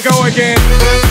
go again.